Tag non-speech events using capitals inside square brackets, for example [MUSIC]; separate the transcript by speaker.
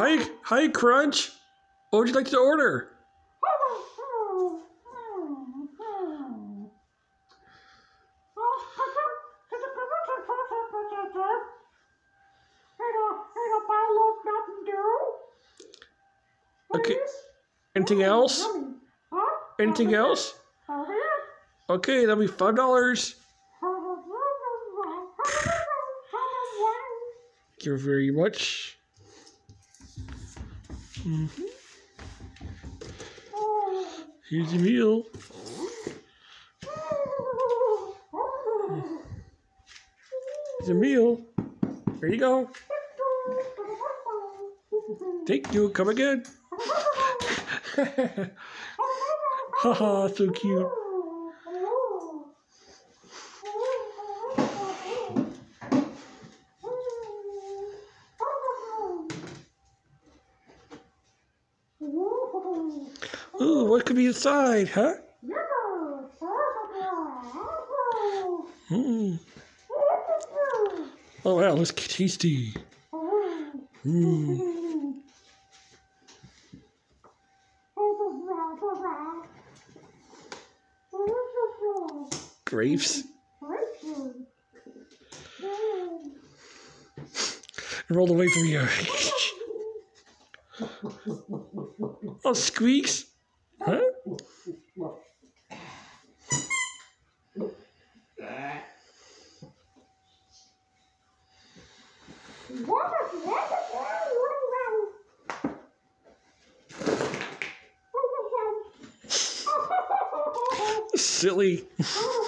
Speaker 1: Hi, hi, Crunch. What would you like to order? Okay. Anything else? Anything else? Okay, that'll be five dollars. Thank you very much. Mhm. Here's your meal. Here's your meal. There you go. Thank you. Come again. [LAUGHS] Haha, so cute. Ooh, what could be inside, huh? Mm. Oh wow, looks tasty. Mm. Grapes. [LAUGHS] Roll away from you. [LAUGHS] oh, squeaks. Huh? Silly. [LAUGHS]